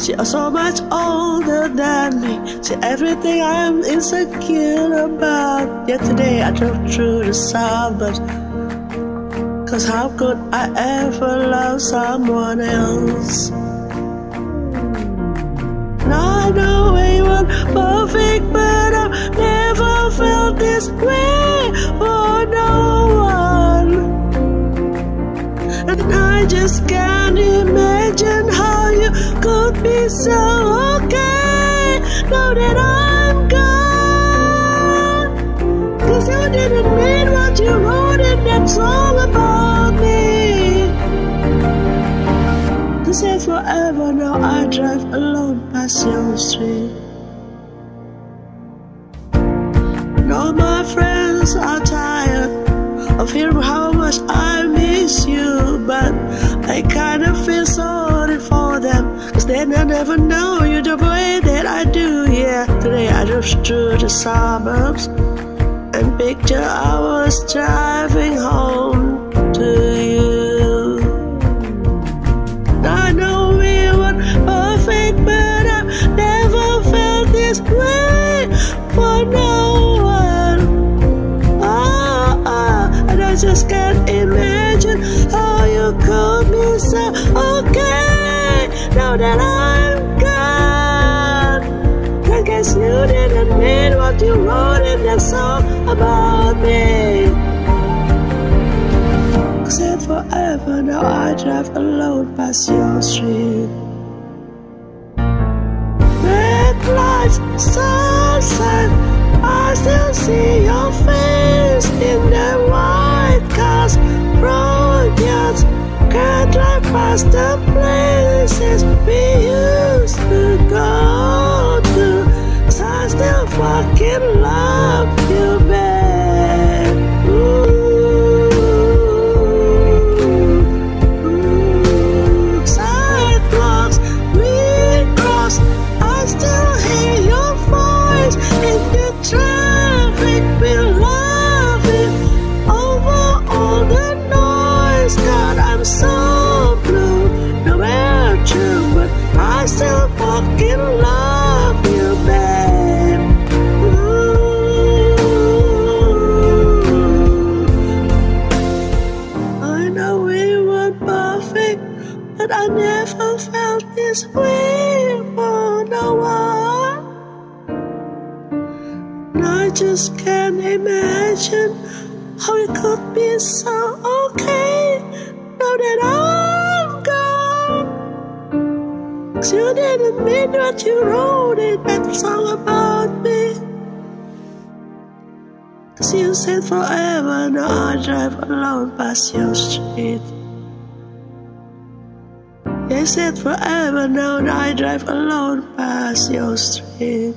She is so much older than me. She everything I'm insecure about. Yet today I drove through the suburbs. Cause how could I ever love someone else? Now I know we weren't perfect, but I've never felt this way for no one. And I just can't so okay now that I'm gone. Cause you didn't mean what you wrote in that song about me. To say forever now I drive alone past your street. Now my friends are tired of hearing how much I cause they never know you the way that I do. Yeah, today I drove through the suburbs and picture I was driving home to you. I know we weren't perfect, but I never felt this way for no one. Oh, oh, and I just can't imagine how you could be so okay now that I'm gone. I guess you didn't mean what you wrote in that song about me. Said forever, now I drive alone past your street. Red lights, sunset, Past the places we used to go to. I still fucking love you, man. Ooh, ooh. We cross, I still hear your voice in the traffic. Fucking love you, babe. Ooh. I know we weren't perfect, but I never felt this way for no one. And I just can't imagine how it could be so okay now that. Cause you didn't mean what you wrote in that song about me. Cause you said forever, now I drive alone past your street. You said forever, now I drive alone past your street.